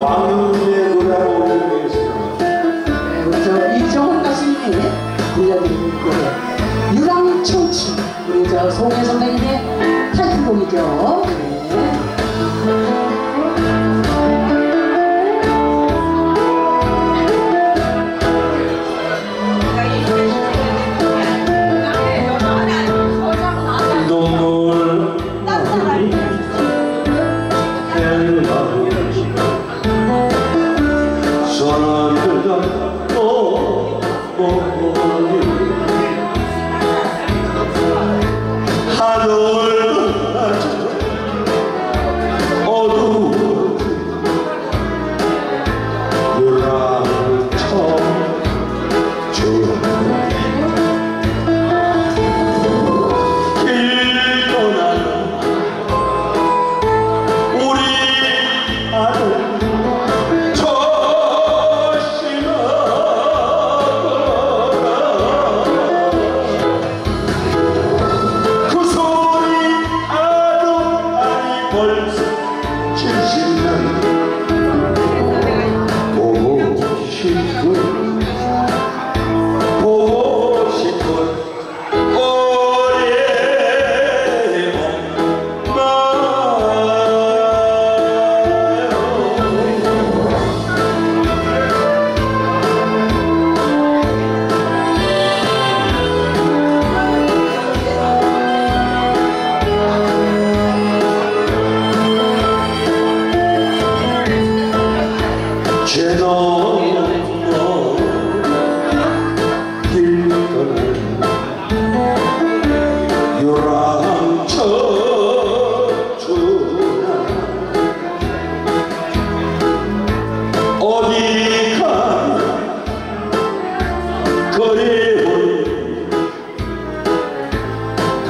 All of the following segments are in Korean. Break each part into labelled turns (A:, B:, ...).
A: 왕의 노래로 올려드리겠습니다.
B: 유랑청춘 우리 저 송혜 선배님의 타이틀곡이죠. 네.
A: ভালো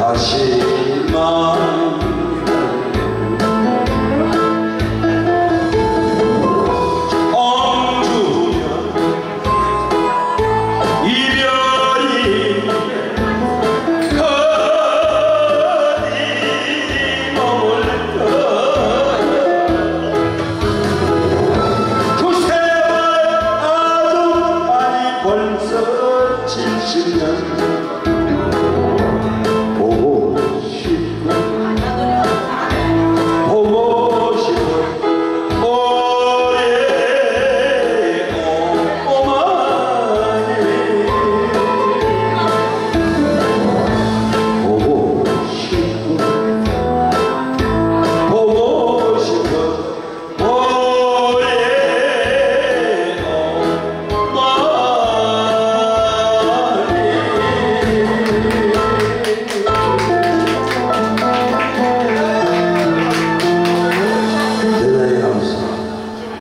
A: 다시만 엉주면 이별이 거리먹을 거야 조세와 아주 많이 벌써 70년